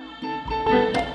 Música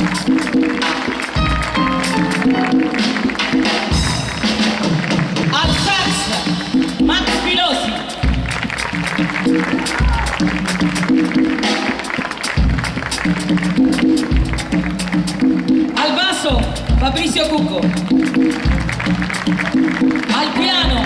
Al sax, Max Pilosi. Al basso, Fabrizio Cucco. Al piano,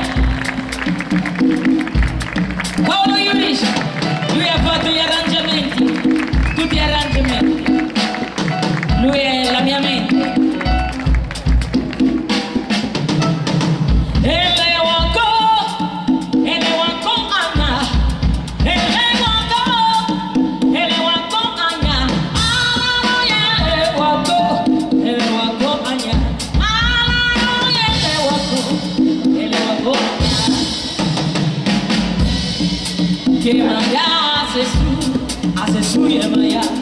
Que maya, c'est sou, ah c'est sou.